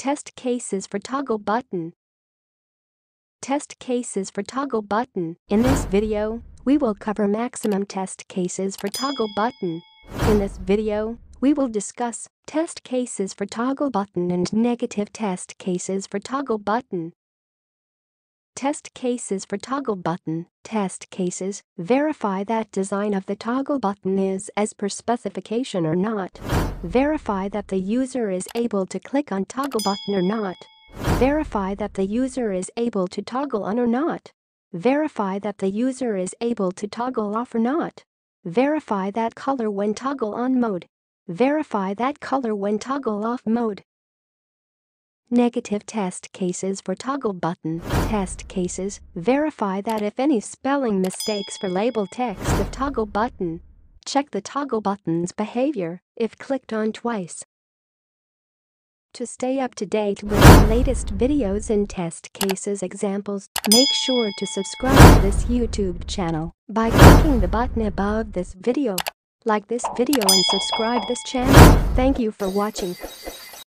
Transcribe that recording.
Test cases for toggle button. Test cases for toggle button. In this video, we will cover maximum test cases for toggle button. In this video, we will discuss test cases for toggle button and negative test cases for toggle button. Test cases for toggle button. Test cases verify that design of the toggle button is as per specification or not. Verify that the user is able to click on toggle button or not. Verify that the user is able to toggle on or not. Verify that the user is able to toggle off or not. Verify that color when toggle on mode. Verify that color when toggle off mode. Negative test cases for toggle button. Test cases verify that if any spelling mistakes for label text of toggle button. Check the toggle button's behavior if clicked on twice. To stay up to date with the latest videos and test cases examples, make sure to subscribe to this YouTube channel by clicking the button above this video. Like this video and subscribe this channel. Thank you for watching.